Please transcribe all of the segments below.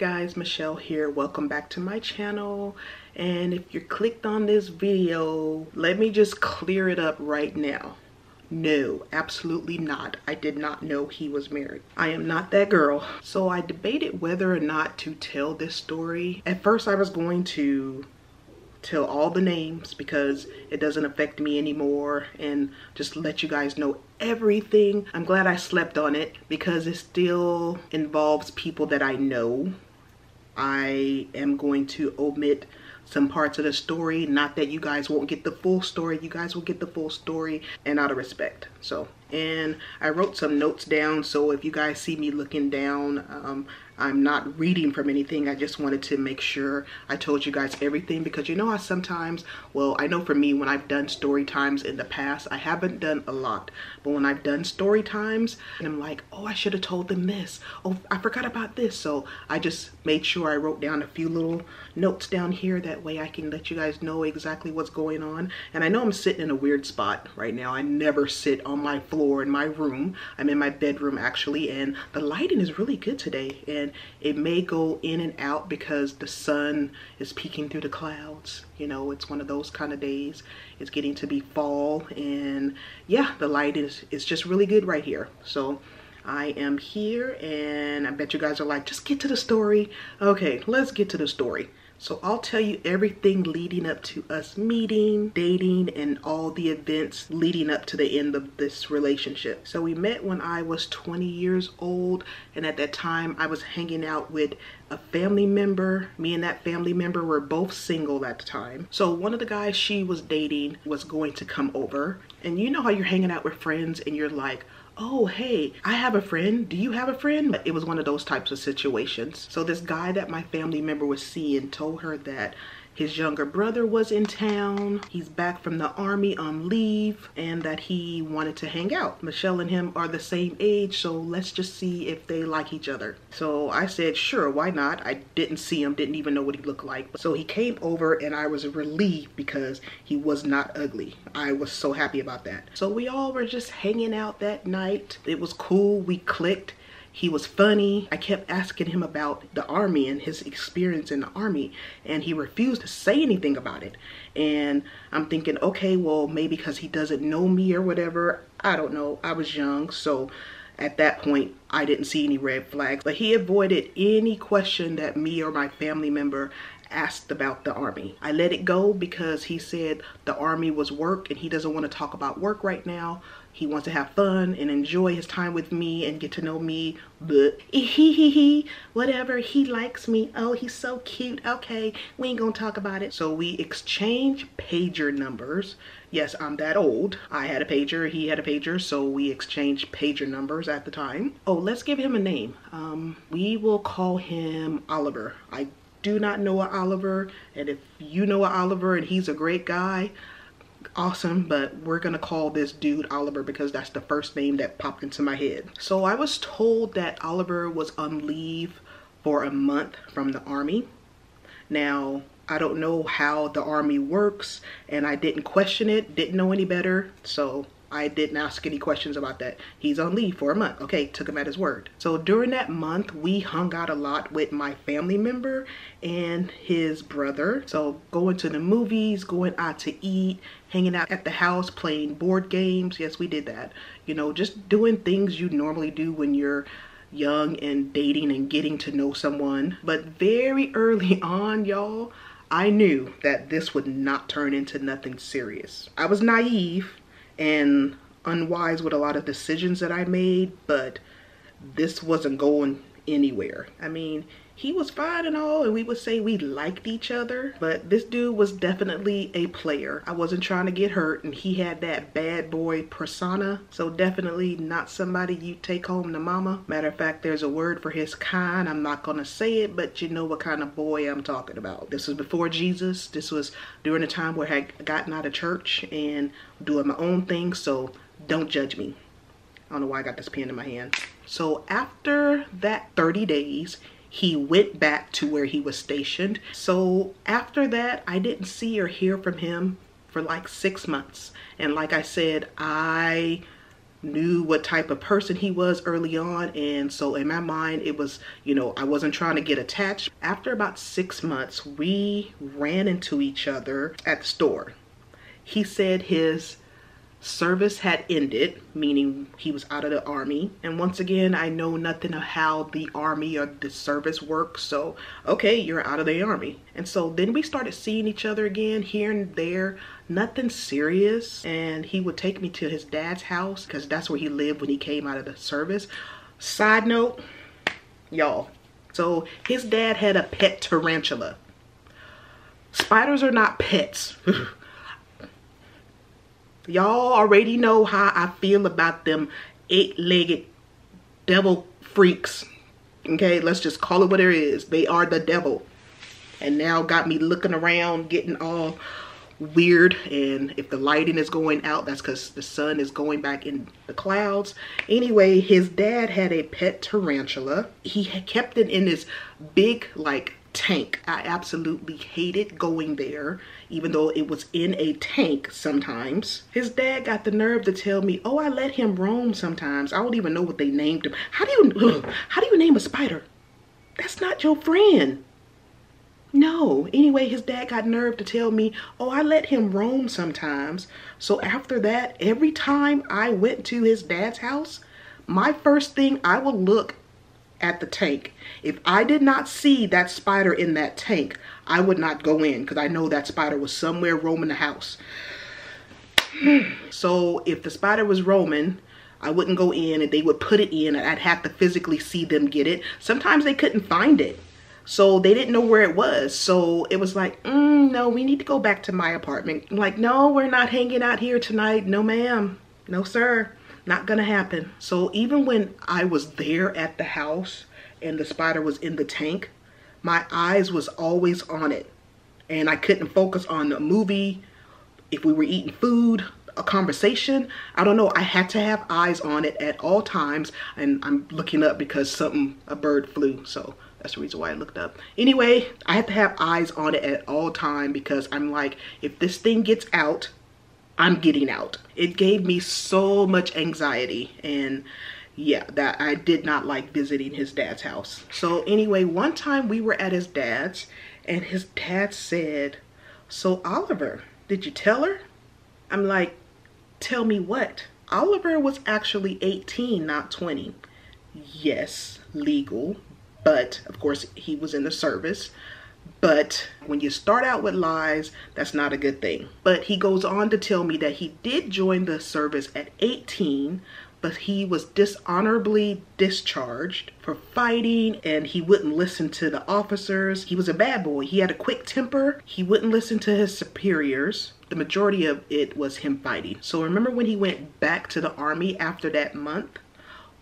guys michelle here. Welcome back to my channel. And if you clicked on this video let me just clear it up right now. No absolutely not. I did not know he was married. I am not that girl. So i debated whether or not to tell this story. At first i was going to tell all the names because it doesn't affect me anymore and just let you guys know everything. I'm glad I slept on it because it still involves people that I know. I am going to omit some parts of the story. Not that you guys won't get the full story. You guys will get the full story and out of respect. So, and I wrote some notes down. So if you guys see me looking down, um, I'm not reading from anything. I just wanted to make sure I told you guys everything because you know how sometimes, well, I know for me when I've done story times in the past, I haven't done a lot, but when I've done story times and I'm like, oh, I should have told them this. Oh, I forgot about this. So I just made sure I wrote down a few little notes down here. That way I can let you guys know exactly what's going on. And I know I'm sitting in a weird spot right now. I never sit on my floor in my room. I'm in my bedroom actually, and the lighting is really good today. And it may go in and out because the sun is peeking through the clouds. You know it's one of those kind of days. It's getting to be fall and yeah the light is is just really good right here. So I am here and I bet you guys are like just get to the story. Okay let's get to the story so I'll tell you everything leading up to us meeting, dating, and all the events leading up to the end of this relationship. So we met when I was 20 years old, and at that time I was hanging out with a family member. Me and that family member were both single at the time. So one of the guys she was dating was going to come over. And you know how you're hanging out with friends and you're like, oh, hey, I have a friend. Do you have a friend? But it was one of those types of situations. So this guy that my family member was seeing told her that his younger brother was in town. He's back from the army on leave and that he wanted to hang out. Michelle and him are the same age, so let's just see if they like each other. So I said, sure, why not? I didn't see him, didn't even know what he looked like. So he came over and I was relieved because he was not ugly. I was so happy about that. So we all were just hanging out that night. It was cool. We clicked. He was funny. I kept asking him about the army and his experience in the army and he refused to say anything about it. And I'm thinking, okay, well, maybe because he doesn't know me or whatever. I don't know. I was young, so at that point, I didn't see any red flags. But he avoided any question that me or my family member asked about the army. I let it go because he said the army was work and he doesn't want to talk about work right now. He wants to have fun and enjoy his time with me and get to know me. But he he he whatever. He likes me. Oh, he's so cute. Okay, we ain't gonna talk about it. So we exchange pager numbers. Yes, I'm that old. I had a pager, he had a pager, so we exchanged pager numbers at the time. Oh, let's give him a name. Um, we will call him Oliver. I do not know a Oliver, and if you know a Oliver and he's a great guy, awesome, but we're gonna call this dude Oliver because that's the first name that popped into my head. So I was told that Oliver was on leave for a month from the army. Now, I don't know how the army works and I didn't question it, didn't know any better. So I didn't ask any questions about that. He's on leave for a month. Okay, took him at his word. So during that month, we hung out a lot with my family member and his brother. So going to the movies, going out to eat, hanging out at the house, playing board games. Yes, we did that. You know, just doing things you normally do when you're young and dating and getting to know someone. But very early on, y'all, I knew that this would not turn into nothing serious. I was naive and unwise with a lot of decisions that I made, but this wasn't going anywhere. I mean, he was fine and all and we would say we liked each other but this dude was definitely a player. I wasn't trying to get hurt and he had that bad boy persona so definitely not somebody you take home to mama. Matter of fact there's a word for his kind. I'm not gonna say it but you know what kind of boy i'm talking about. This was before jesus. This was during a time where i had gotten out of church and doing my own thing so don't judge me. I don't know why I got this pen in my hand. So after that 30 days, he went back to where he was stationed. So after that, I didn't see or hear from him for like six months. And like I said, I knew what type of person he was early on and so in my mind it was you know i wasn't trying to get attached after about six months we ran into each other at the store he said his service had ended, meaning he was out of the army. And once again, I know nothing of how the army or the service works. So, okay, you're out of the army. And so then we started seeing each other again here and there, nothing serious. And he would take me to his dad's house because that's where he lived when he came out of the service. Side note, y'all. So his dad had a pet tarantula. Spiders are not pets. Y'all already know how I feel about them eight-legged devil freaks. Okay, let's just call it what it is. They are the devil. And now got me looking around, getting all weird. And if the lighting is going out, that's because the sun is going back in the clouds. Anyway, his dad had a pet tarantula. He kept it in this big, like, tank. I absolutely hated going there, even though it was in a tank sometimes. His dad got the nerve to tell me, oh, I let him roam sometimes. I don't even know what they named him. How do you, ugh, how do you name a spider? That's not your friend. No. Anyway, his dad got nerve to tell me, oh, I let him roam sometimes. So after that, every time I went to his dad's house, my first thing I would look at the tank. If I did not see that spider in that tank, I would not go in because I know that spider was somewhere roaming the house. so if the spider was roaming, I wouldn't go in and they would put it in and I'd have to physically see them get it. Sometimes they couldn't find it. So they didn't know where it was. So it was like, mm, no, we need to go back to my apartment. I'm like, no, we're not hanging out here tonight. No, ma'am. No, sir. Not gonna happen. So even when I was there at the house and the spider was in the tank, my eyes was always on it. And I couldn't focus on a movie, if we were eating food, a conversation. I don't know. I had to have eyes on it at all times. And I'm looking up because something, a bird flew. So that's the reason why I looked up. Anyway, I had to have eyes on it at all time because I'm like, if this thing gets out, I'm getting out. It gave me so much anxiety and yeah, that I did not like visiting his dad's house. So anyway, one time we were at his dad's and his dad said, so Oliver, did you tell her? I'm like, tell me what? Oliver was actually 18, not 20. Yes, legal, but of course he was in the service. But when you start out with lies, that's not a good thing. But he goes on to tell me that he did join the service at 18, but he was dishonorably discharged for fighting and he wouldn't listen to the officers. He was a bad boy. He had a quick temper. He wouldn't listen to his superiors. The majority of it was him fighting. So remember when he went back to the army after that month?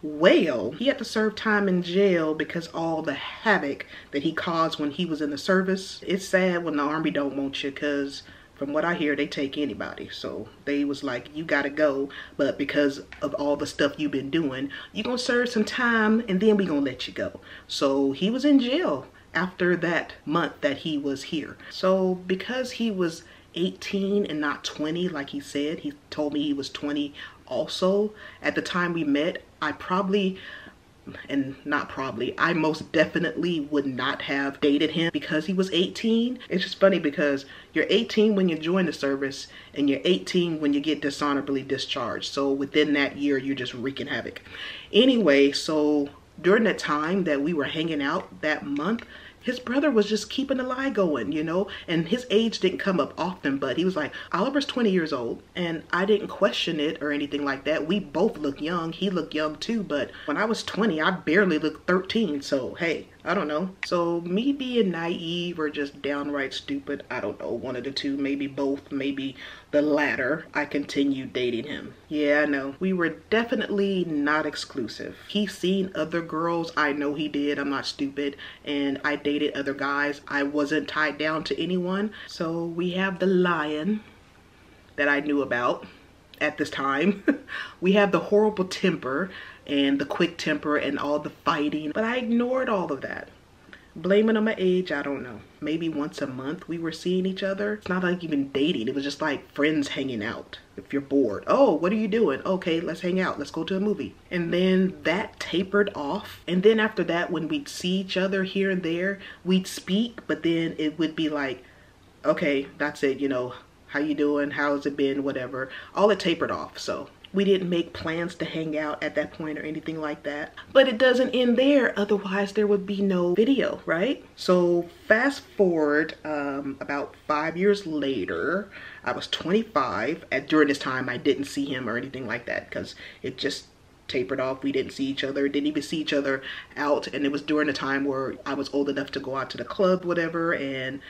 Well, he had to serve time in jail because all the havoc that he caused when he was in the service. It's sad when the army don't want you because from what I hear, they take anybody. So they was like, you gotta go. But because of all the stuff you've been doing, you gonna serve some time and then we gonna let you go. So he was in jail after that month that he was here. So because he was 18 and not 20 like he said, he told me he was 20 also. At the time we met, I probably and not probably, I most definitely would not have dated him because he was 18. It's just funny because you're 18 when you join the service and you're 18 when you get dishonorably discharged. So within that year, you're just wreaking havoc. Anyway, so during the time that we were hanging out that month, his brother was just keeping the lie going, you know, and his age didn't come up often, but he was like, Oliver's 20 years old, and I didn't question it or anything like that. We both look young. He looked young too, but when I was 20, I barely looked 13, so hey, I don't know. So me being naive or just downright stupid, I don't know, one of the two, maybe both, maybe the latter, I continued dating him. Yeah, I know. We were definitely not exclusive. He seen other girls. I know he did. I'm not stupid. And I dated other guys. I wasn't tied down to anyone. So we have the lion that I knew about at this time. we have the horrible temper and the quick temper and all the fighting, but I ignored all of that Blaming on my age, I don't know. Maybe once a month we were seeing each other. It's not like even dating. It was just like friends hanging out. If you're bored. Oh, what are you doing? Okay, let's hang out. Let's go to a movie. And then that tapered off. And then after that, when we'd see each other here and there, we'd speak, but then it would be like, okay, that's it, you know, how you doing? How's it been? Whatever. All it tapered off. So we didn't make plans to hang out at that point or anything like that. But it doesn't end there, otherwise there would be no video, right? So fast forward um, about five years later, I was 25. At During this time, I didn't see him or anything like that because it just tapered off. We didn't see each other, didn't even see each other out. And it was during a time where I was old enough to go out to the club, whatever, and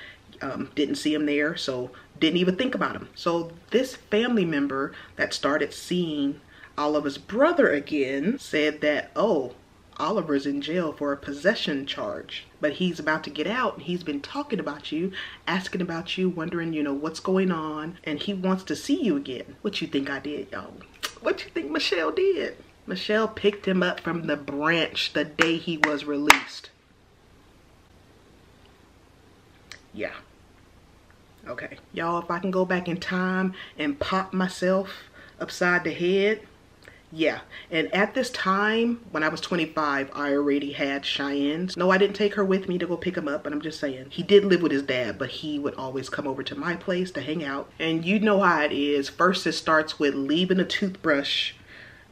um, didn't see him there. So didn't even think about him. So this family member that started seeing Oliver's brother again said that, oh, Oliver's in jail for a possession charge, but he's about to get out and he's been talking about you, asking about you, wondering, you know, what's going on, and he wants to see you again. What you think I did, y'all? What you think Michelle did? Michelle picked him up from the branch the day he was released. Yeah. Okay. Y'all, if I can go back in time and pop myself upside the head, yeah. And at this time, when I was 25, I already had Cheyenne. No, I didn't take her with me to go pick him up, but I'm just saying. He did live with his dad, but he would always come over to my place to hang out. And you know how it is. First, it starts with leaving a toothbrush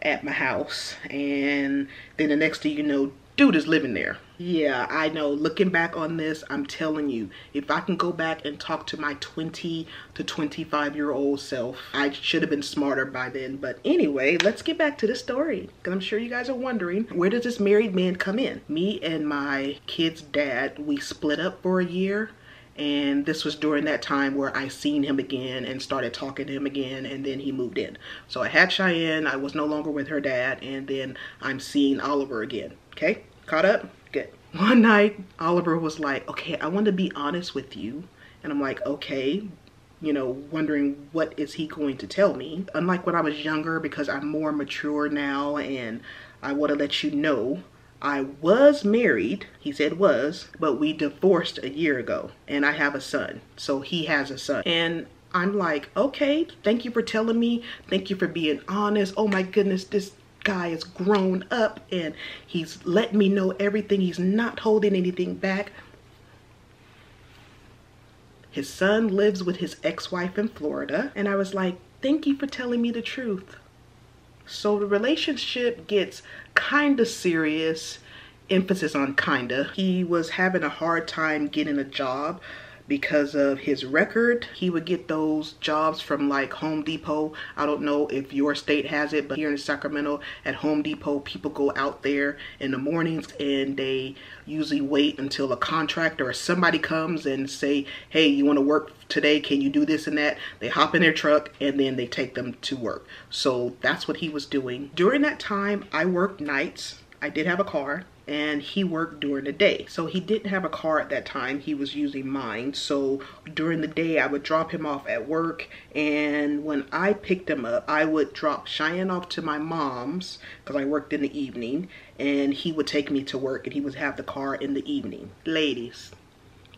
at my house. And then the next thing you know, dude is living there. Yeah, I know. Looking back on this, I'm telling you, if I can go back and talk to my 20 to 25 year old self, I should have been smarter by then. But anyway, let's get back to the story. Because I'm sure you guys are wondering, where does this married man come in? Me and my kid's dad, we split up for a year and this was during that time where I seen him again and started talking to him again and then he moved in. So I had Cheyenne, I was no longer with her dad and then I'm seeing Oliver again. Okay, caught up? Good. One night Oliver was like, okay, I want to be honest with you. And I'm like, okay, you know, wondering what is he going to tell me. Unlike when I was younger because I'm more mature now and I want to let you know I was married, he said was, but we divorced a year ago and I have a son. So he has a son. And I'm like, okay, thank you for telling me. Thank you for being honest. Oh my goodness, this guy is grown up and he's letting me know everything. He's not holding anything back. His son lives with his ex-wife in Florida. And I was like, thank you for telling me the truth. So the relationship gets kind of serious, emphasis on kinda. He was having a hard time getting a job because of his record. He would get those jobs from like Home Depot. I don't know if your state has it, but here in Sacramento at Home Depot, people go out there in the mornings and they usually wait until a contractor or somebody comes and say, hey, you want to work today? Can you do this and that? They hop in their truck and then they take them to work. So that's what he was doing. During that time, I worked nights. I did have a car and he worked during the day. So he didn't have a car at that time. He was using mine. So during the day, I would drop him off at work. And when I picked him up, I would drop Cheyenne off to my mom's because I worked in the evening. And he would take me to work and he would have the car in the evening. Ladies,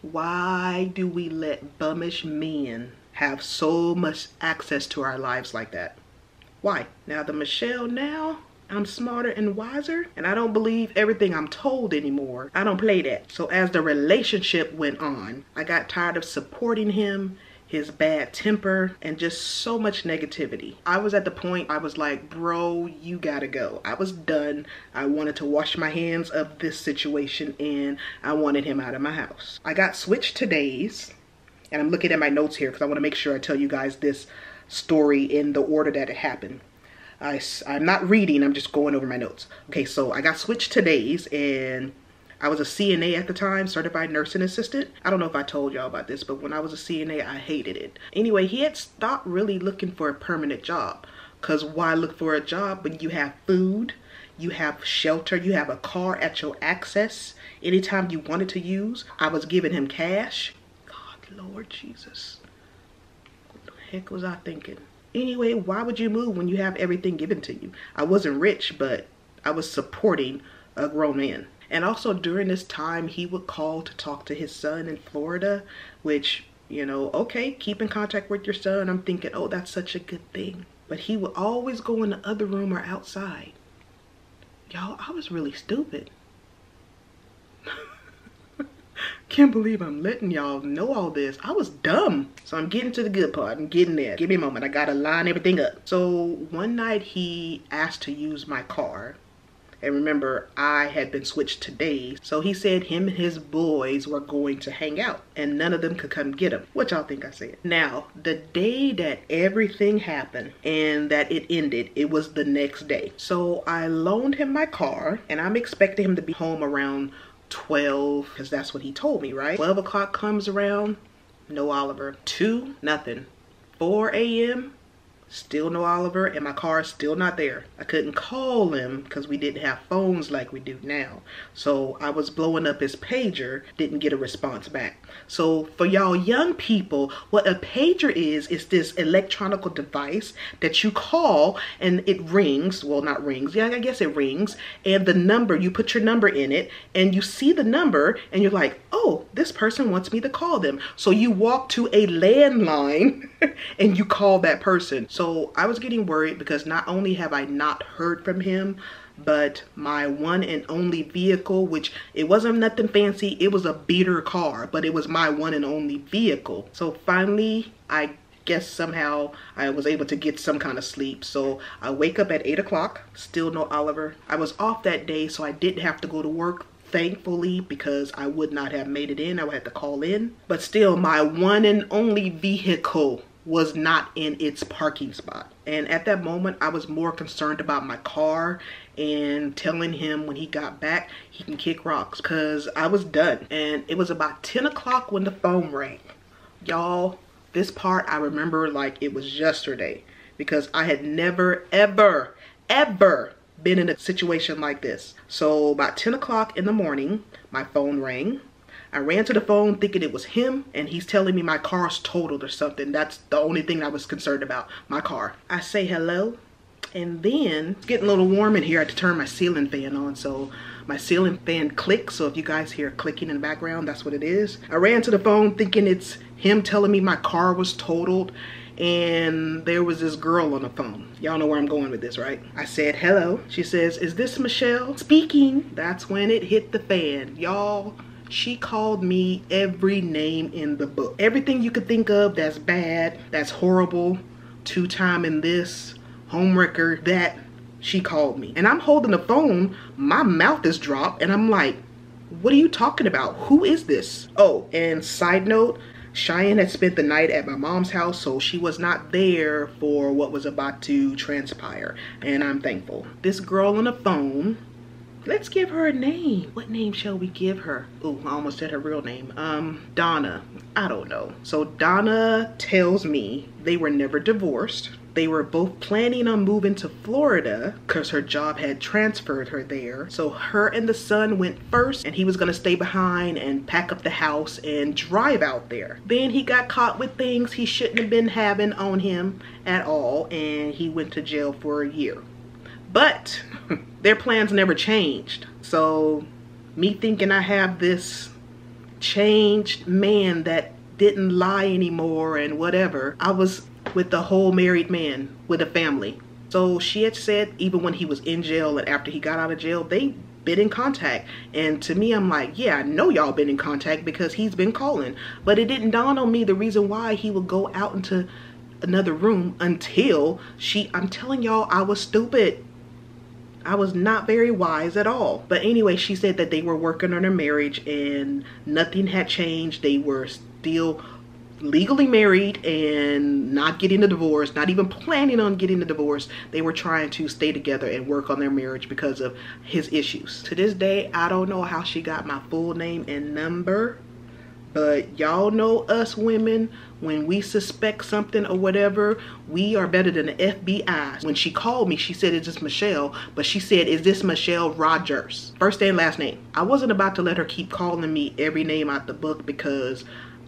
why do we let bummish men have so much access to our lives like that? Why? Now the Michelle now, I'm smarter and wiser and I don't believe everything I'm told anymore. I don't play that. So as the relationship went on, I got tired of supporting him, his bad temper, and just so much negativity. I was at the point I was like, bro, you gotta go. I was done. I wanted to wash my hands of this situation and I wanted him out of my house. I got switched to days and I'm looking at my notes here because I want to make sure I tell you guys this story in the order that it happened. I, I'm not reading, I'm just going over my notes. Okay, so I got switched to days and I was a CNA at the time, certified nursing assistant. I don't know if I told y'all about this, but when I was a CNA, I hated it. Anyway, he had stopped really looking for a permanent job. Because why look for a job when you have food, you have shelter, you have a car at your access anytime you wanted to use? I was giving him cash. God, Lord Jesus. What the heck was I thinking? Anyway, why would you move when you have everything given to you? I wasn't rich, but I was supporting a grown man. And also during this time, he would call to talk to his son in Florida, which, you know, okay, keep in contact with your son. I'm thinking, oh, that's such a good thing. But he would always go in the other room or outside. Y'all, I was really stupid. Can't believe I'm letting y'all know all this. I was dumb. So I'm getting to the good part. I'm getting there. Give me a moment. I gotta line everything up. So one night he asked to use my car. And remember, I had been switched to days. So he said him and his boys were going to hang out and none of them could come get him. What y'all think I said? Now, the day that everything happened and that it ended, it was the next day. So I loaned him my car and I'm expecting him to be home around 12 because that's what he told me right? 12 o'clock comes around no oliver. 2 nothing. 4 a.m Still no Oliver, and my car is still not there. I couldn't call him because we didn't have phones like we do now. So I was blowing up his pager, didn't get a response back. So for y'all young people, what a pager is, is this electronic device that you call and it rings. Well, not rings. Yeah, I guess it rings. And the number, you put your number in it and you see the number and you're like, oh, this person wants me to call them. So you walk to a landline and you call that person. So I was getting worried because not only have I not heard from him, but my one and only vehicle, which it wasn't nothing fancy, it was a beater car, but it was my one and only vehicle. So finally, I guess somehow I was able to get some kind of sleep. So I wake up at 8 o'clock, still no Oliver. I was off that day, so I didn't have to go to work thankfully because I would not have made it in. I would have to call in. But still, my one and only vehicle was not in its parking spot. And at that moment, I was more concerned about my car and telling him when he got back, he can kick rocks because I was done. And it was about 10 o'clock when the phone rang. Y'all, this part I remember like it was yesterday because I had never, ever, ever been in a situation like this. So about 10 o'clock in the morning, my phone rang I ran to the phone thinking it was him and he's telling me my car's totaled or something. That's the only thing I was concerned about, my car. I say hello and then it's getting a little warm in here. I had to turn my ceiling fan on so my ceiling fan clicks. So if you guys hear clicking in the background, that's what it is. I ran to the phone thinking it's him telling me my car was totaled and there was this girl on the phone. Y'all know where I'm going with this, right? I said, hello. She says, is this Michelle? Speaking. That's when it hit the fan. Y'all, she called me every name in the book. Everything you could think of that's bad, that's horrible, two time in this, homewrecker, that, she called me. And I'm holding the phone, my mouth is dropped, and I'm like, what are you talking about? Who is this? Oh, and side note, Cheyenne had spent the night at my mom's house, so she was not there for what was about to transpire, and I'm thankful. This girl on the phone Let's give her a name. What name shall we give her? Oh, I almost said her real name. Um, Donna. I don't know. So Donna tells me they were never divorced. They were both planning on moving to Florida because her job had transferred her there. So her and the son went first and he was going to stay behind and pack up the house and drive out there. Then he got caught with things he shouldn't have been having on him at all and he went to jail for a year. But their plans never changed. So me thinking I have this changed man that didn't lie anymore and whatever, I was with the whole married man with a family. So she had said even when he was in jail and after he got out of jail, they been in contact. And to me, I'm like, yeah, I know y'all been in contact because he's been calling. But it didn't dawn on me the reason why he would go out into another room until she, I'm telling y'all, I was stupid. I was not very wise at all. But anyway, she said that they were working on their marriage and nothing had changed. They were still legally married and not getting a divorce, not even planning on getting a divorce. They were trying to stay together and work on their marriage because of his issues. To this day, I don't know how she got my full name and number, but y'all know us women when we suspect something or whatever, we are better than the FBI. When she called me, she said, is this Michelle? But she said, is this Michelle Rogers? First and last name. I wasn't about to let her keep calling me every name out the book because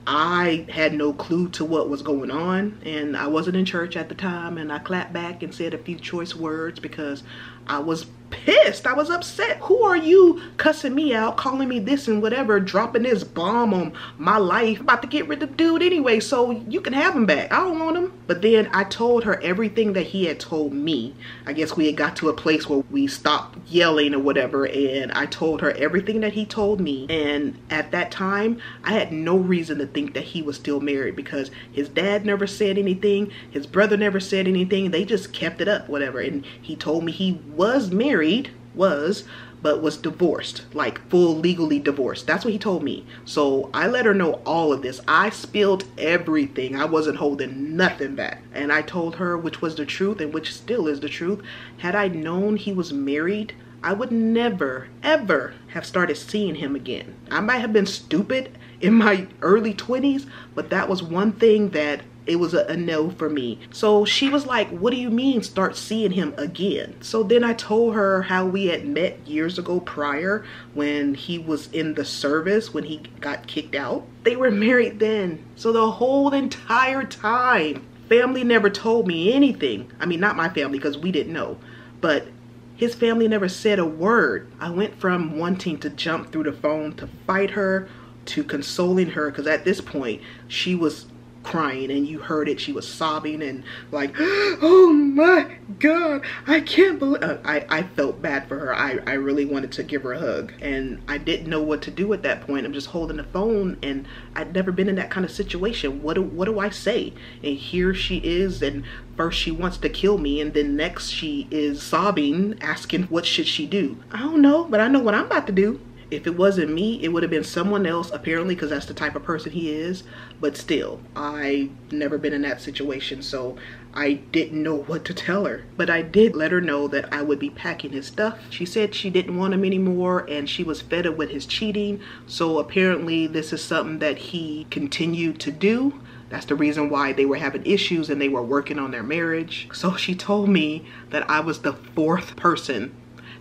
I had no clue to what was going on and I wasn't in church at the time and I clapped back and said a few choice words because I was pissed. I was upset. Who are you cussing me out, calling me this and whatever, dropping this bomb on my life? I'm about to get rid of dude anyway, so you can have him back. I don't want him. But then I told her everything that he had told me. I guess we had got to a place where we stopped yelling or whatever, and I told her everything that he told me. And at that time, I had no reason to think that he was still married because his dad never said anything, his brother never said anything. They just kept it up, whatever. And he told me he was married married, was, but was divorced, like full legally divorced. That's what he told me. So I let her know all of this. I spilled everything. I wasn't holding nothing back. And I told her which was the truth and which still is the truth. Had I known he was married, I would never, ever have started seeing him again. I might have been stupid in my early 20s, but that was one thing that it was a, a, no for me. So she was like, what do you mean start seeing him again? So then I told her how we had met years ago prior when he was in the service, when he got kicked out. They were married then. So the whole entire time, family never told me anything. I mean, not my family because we didn't know, but his family never said a word. I went from wanting to jump through the phone to fight her to consoling her because at this point she was crying and you heard it. She was sobbing and like oh my god i can't believe uh, i i felt bad for her. I i really wanted to give her a hug and i didn't know what to do at that point. I'm just holding the phone and i'd never been in that kind of situation. What do what do i say? And here she is and first she wants to kill me and then next she is sobbing asking what should she do. I don't know but i know what i'm about to do if it wasn't me, it would have been someone else, apparently, because that's the type of person he is. But still, I've never been in that situation, so I didn't know what to tell her. But I did let her know that I would be packing his stuff. She said she didn't want him anymore and she was fed up with his cheating. So apparently, this is something that he continued to do. That's the reason why they were having issues and they were working on their marriage. So she told me that I was the fourth person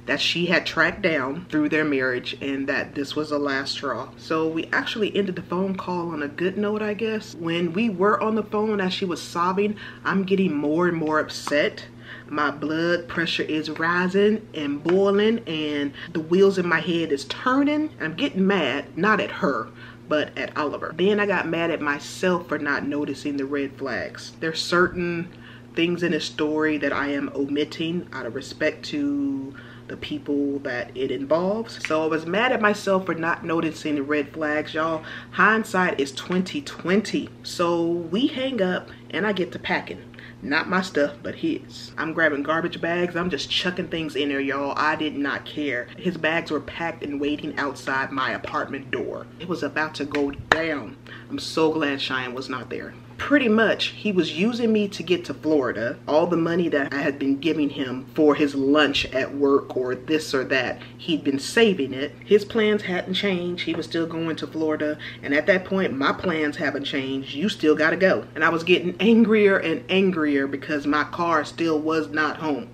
that she had tracked down through their marriage and that this was the last straw. So we actually ended the phone call on a good note, I guess. When we were on the phone as she was sobbing, I'm getting more and more upset my blood pressure is rising and boiling and the wheels in my head is turning i'm getting mad not at her but at oliver then i got mad at myself for not noticing the red flags there's certain things in his story that i am omitting out of respect to the people that it involves. So I was mad at myself for not noticing the red flags, y'all. Hindsight is 2020. So we hang up and I get to packing. Not my stuff, but his. I'm grabbing garbage bags. I'm just chucking things in there, y'all. I did not care. His bags were packed and waiting outside my apartment door. It was about to go down. I'm so glad Cheyenne was not there pretty much he was using me to get to Florida. All the money that I had been giving him for his lunch at work or this or that, he'd been saving it. His plans hadn't changed. He was still going to Florida. And at that point, my plans haven't changed. You still gotta go. And I was getting angrier and angrier because my car still was not home.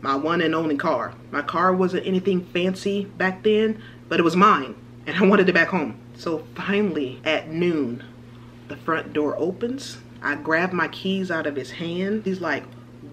My one and only car. My car wasn't anything fancy back then, but it was mine. And I wanted it back home. So finally, at noon, the front door opens. I grab my keys out of his hand. He's like,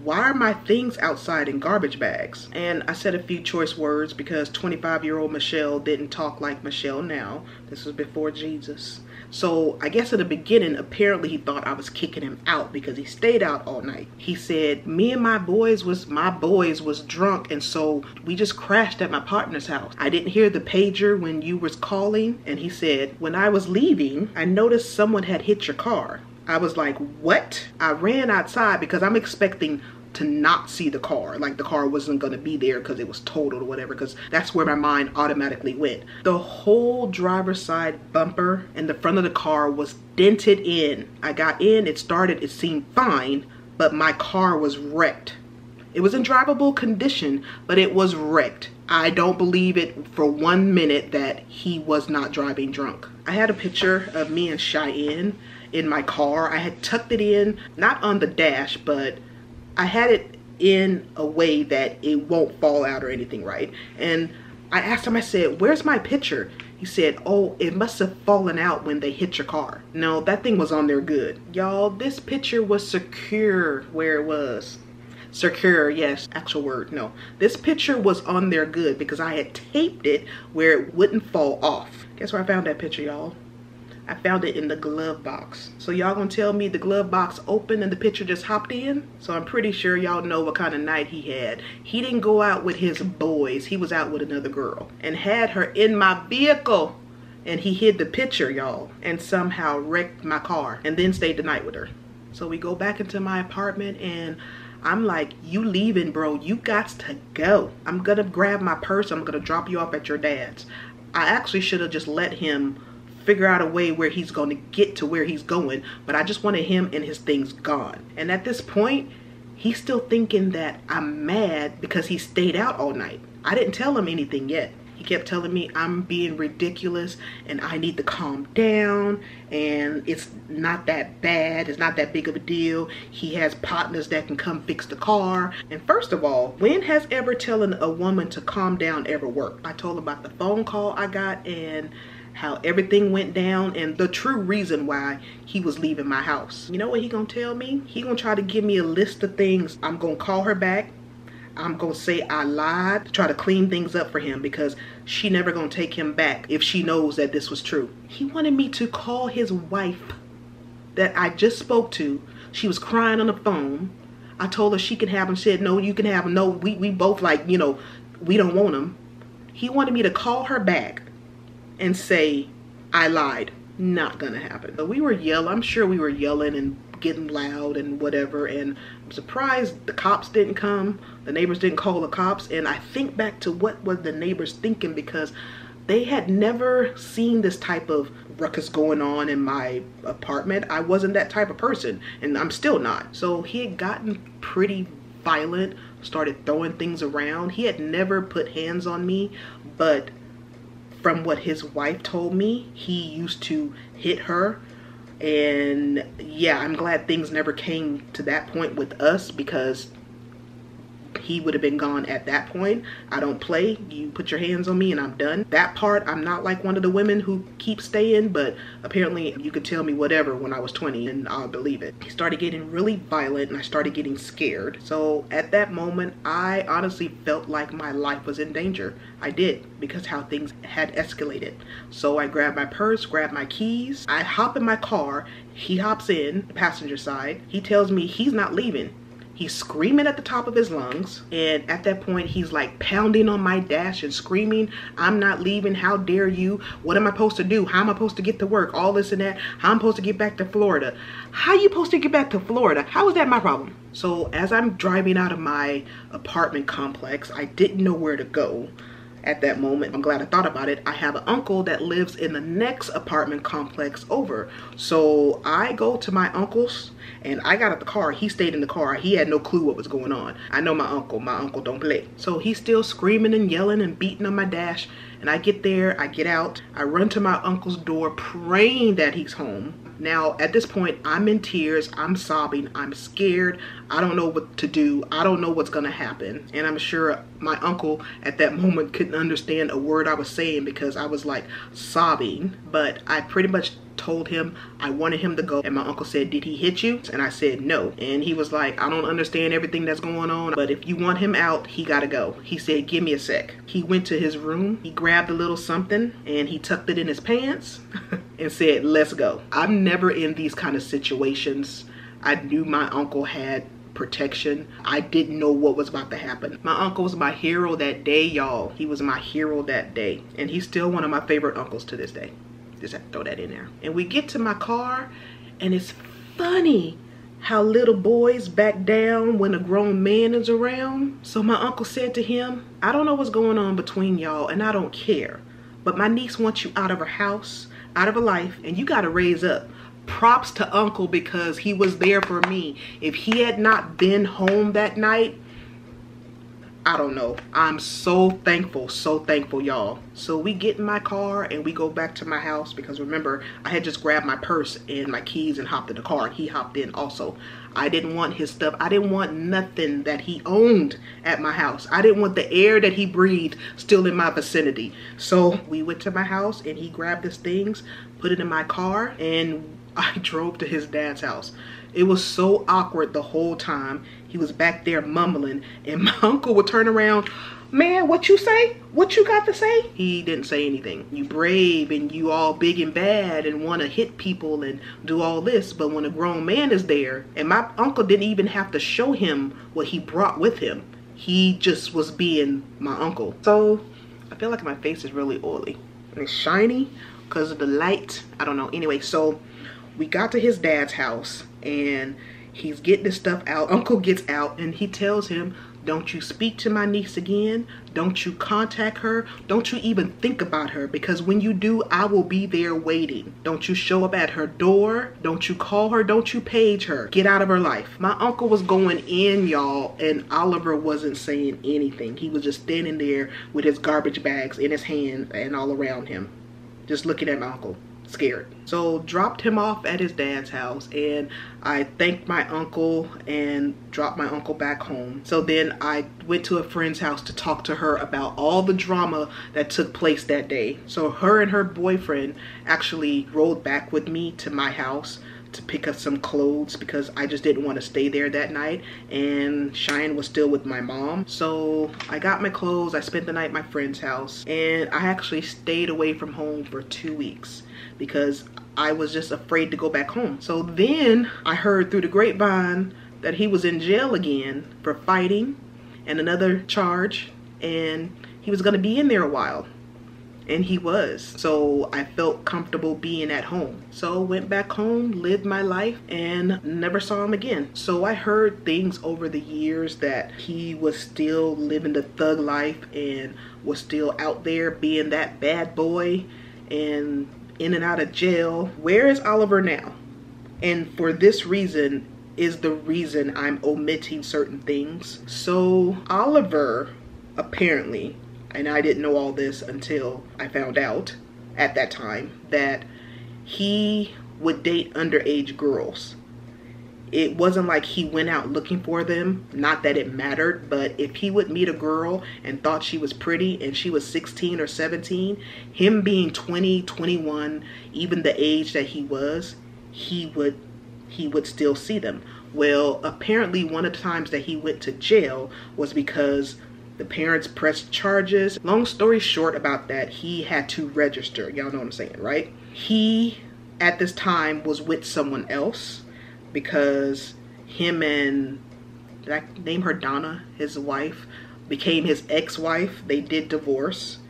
why are my things outside in garbage bags? And I said a few choice words because 25 year old Michelle didn't talk like Michelle now. This was before Jesus. So I guess in the beginning, apparently he thought I was kicking him out because he stayed out all night. He said, me and my boys was, my boys was drunk and so we just crashed at my partner's house. I didn't hear the pager when you was calling. And he said, when I was leaving, I noticed someone had hit your car. I was like, what? I ran outside because I'm expecting to not see the car. Like the car wasn't going to be there because it was totaled or whatever because that's where my mind automatically went. The whole driver's side bumper and the front of the car was dented in. I got in it started it seemed fine but my car was wrecked. It was in drivable condition but it was wrecked. I don't believe it for one minute that he was not driving drunk. I had a picture of me and Cheyenne in my car. I had tucked it in, not on the dash, but I had it in a way that it won't fall out or anything, right? And I asked him, I said, where's my picture? He said, oh, it must have fallen out when they hit your car. No, that thing was on there good. Y'all, this picture was secure where it was. secure yes actual word no this picture was on there good because i had taped it where it wouldn't fall off guess where i found that picture y'all I found it in the glove box. So y'all gonna tell me the glove box opened and the picture just hopped in? So I'm pretty sure y'all know what kind of night he had. He didn't go out with his boys. He was out with another girl and had her in my vehicle. And he hid the picture, y'all, and somehow wrecked my car and then stayed the night with her. So we go back into my apartment and I'm like, you leaving, bro. You got to go. I'm gonna grab my purse. I'm gonna drop you off at your dad's. I actually should have just let him figure out a way where he's going to get to where he's going, but I just wanted him and his things gone. And at this point, he's still thinking that I'm mad because he stayed out all night. I didn't tell him anything yet. He kept telling me I'm being ridiculous and I need to calm down and it's not that bad. It's not that big of a deal. He has partners that can come fix the car. And first of all, when has ever telling a woman to calm down ever worked? I told him about the phone call I got and how everything went down and the true reason why he was leaving my house. You know what he gonna tell me? He gonna try to give me a list of things. I'm gonna call her back. I'm gonna say I lied to try to clean things up for him because she never gonna take him back if she knows that this was true. He wanted me to call his wife that I just spoke to. She was crying on the phone. I told her she can have him. She said, no, you can have him. No, we, we both like, you know, we don't want him. He wanted me to call her back and say, I lied. Not gonna happen. But we were yelling, I'm sure we were yelling and getting loud and whatever. And I'm surprised the cops didn't come. The neighbors didn't call the cops. And I think back to what were the neighbors thinking because they had never seen this type of ruckus going on in my apartment. I wasn't that type of person and I'm still not. So he had gotten pretty violent, started throwing things around. He had never put hands on me, but from what his wife told me, he used to hit her. And yeah, I'm glad things never came to that point with us because he would have been gone at that point. I don't play. You put your hands on me and I'm done. That part, I'm not like one of the women who keep staying, but apparently you could tell me whatever when I was 20 and I'll believe it. He started getting really violent and I started getting scared. So at that moment, I honestly felt like my life was in danger. I did because how things had escalated. So I grabbed my purse, grabbed my keys. I hop in my car. He hops in, passenger side. He tells me he's not leaving He's screaming at the top of his lungs. And at that point, he's like pounding on my dash and screaming, I'm not leaving. How dare you? What am I supposed to do? How am I supposed to get to work? All this and that. How am I supposed to get back to Florida? How you supposed to get back to Florida? How is that my problem? So as I'm driving out of my apartment complex, I didn't know where to go at that moment. I'm glad I thought about it. I have an uncle that lives in the next apartment complex over. So I go to my uncle's and I got out the car. He stayed in the car. He had no clue what was going on. I know my uncle. My uncle don't play. So he's still screaming and yelling and beating on my dash. And I get there, I get out, I run to my uncle's door praying that he's home. Now, at this point, I'm in tears, I'm sobbing, I'm scared, I don't know what to do, I don't know what's gonna happen. And I'm sure my uncle at that moment couldn't understand a word I was saying because I was like sobbing. But I pretty much told him I wanted him to go and my uncle said did he hit you and I said no and he was like I don't understand everything that's going on but if you want him out he gotta go he said give me a sec he went to his room he grabbed a little something and he tucked it in his pants and said let's go I'm never in these kind of situations I knew my uncle had protection. I didn't know what was about to happen. My uncle was my hero that day, y'all. He was my hero that day. And he's still one of my favorite uncles to this day. Just have to throw that in there. And we get to my car and it's funny how little boys back down when a grown man is around. So my uncle said to him, I don't know what's going on between y'all and I don't care. But my niece wants you out of her house, out of her life, and you gotta raise up. Props to uncle because he was there for me. If he had not been home that night, I don't know. I'm so thankful, so thankful, y'all. So we get in my car and we go back to my house because remember, I had just grabbed my purse and my keys and hopped in the car. He hopped in also. I didn't want his stuff. I didn't want nothing that he owned at my house. I didn't want the air that he breathed still in my vicinity. So we went to my house and he grabbed his things, put it in my car, and I drove to his dad's house. It was so awkward the whole time. He was back there mumbling and my uncle would turn around, man, what you say? What you got to say? He didn't say anything. You brave and you all big and bad and want to hit people and do all this. But when a grown man is there, and my uncle didn't even have to show him what he brought with him. He just was being my uncle. So I feel like my face is really oily and it's shiny because of the light. I don't know. Anyway, so we got to his dad's house and he's getting his stuff out. Uncle gets out and he tells him, don't you speak to my niece again. Don't you contact her. Don't you even think about her because when you do, I will be there waiting. Don't you show up at her door. Don't you call her. Don't you page her. Get out of her life. My uncle was going in, y'all, and Oliver wasn't saying anything. He was just standing there with his garbage bags in his hand and all around him, just looking at my uncle scared. So dropped him off at his dad's house and I thanked my uncle and dropped my uncle back home. So then I went to a friend's house to talk to her about all the drama that took place that day. So her and her boyfriend actually rode back with me to my house to pick up some clothes because I just didn't want to stay there that night and Cheyenne was still with my mom. So I got my clothes, I spent the night at my friend's house and I actually stayed away from home for two weeks because I was just afraid to go back home. So then I heard through the grapevine that he was in jail again for fighting and another charge and he was to be in there a while and he was. So i felt comfortable being at home. So went back home lived my life and never saw him again. So i heard things over the years that he was still living the thug life and was still out there being that bad boy and in and out of jail. Where is oliver now? And for this reason is the reason i'm omitting certain things. So oliver apparently and I didn't know all this until I found out at that time that he would date underage girls. It wasn't like he went out looking for them, not that it mattered, but if he would meet a girl and thought she was pretty and she was 16 or 17, him being 20, 21, even the age that he was, he would he would still see them. Well, apparently one of the times that he went to jail was because the parents pressed charges. Long story short about that, he had to register. Y'all know what I'm saying, right? He, at this time, was with someone else because him and, did I name her Donna, his wife, became his ex-wife. They did divorce.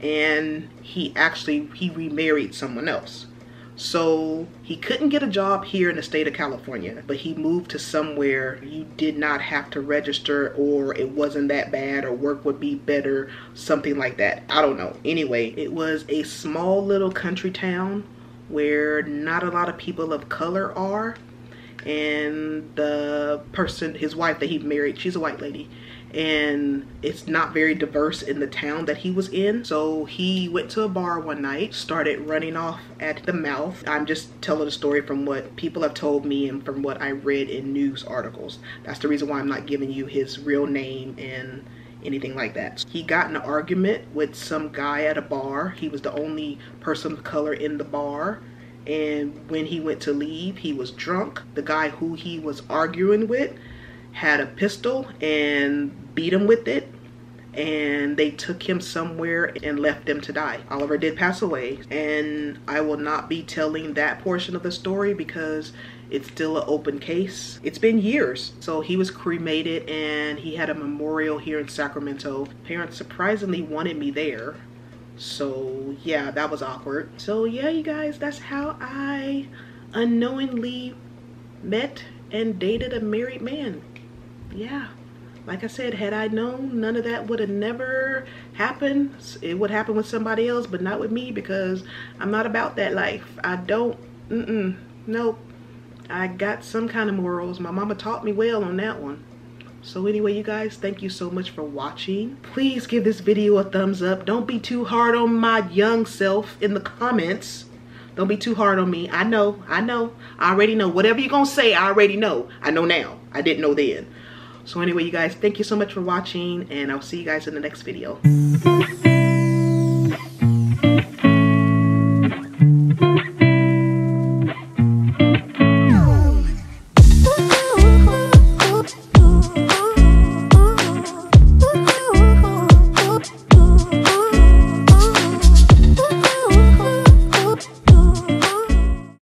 And he actually, he remarried someone else. So he couldn't get a job here in the state of California, but he moved to somewhere you did not have to register or it wasn't that bad or work would be better, something like that. I don't know. Anyway, it was a small little country town where not a lot of people of color are. And the person, his wife that he married, she's a white lady and it's not very diverse in the town that he was in. So he went to a bar one night, started running off at the mouth. I'm just telling the story from what people have told me and from what I read in news articles. That's the reason why I'm not giving you his real name and anything like that. He got in an argument with some guy at a bar. He was the only person of color in the bar and when he went to leave he was drunk the guy who he was arguing with had a pistol and beat him with it and they took him somewhere and left him to die. Oliver did pass away and I will not be telling that portion of the story because it's still an open case. It's been years. So he was cremated and he had a memorial here in Sacramento. Parents surprisingly wanted me there. So yeah, that was awkward. So yeah, you guys, that's how I unknowingly met and dated a married man yeah like I said, had I known, none of that would have never happened. It would happen with somebody else, but not with me because I'm not about that life. I don't, mm-mm, nope. I got some kind of morals. My mama taught me well on that one. So anyway, you guys, thank you so much for watching. Please give this video a thumbs up. Don't be too hard on my young self in the comments. Don't be too hard on me. I know, I know. I already know. Whatever you're going to say, I already know. I know now. I didn't know then. So anyway, you guys, thank you so much for watching and I'll see you guys in the next video.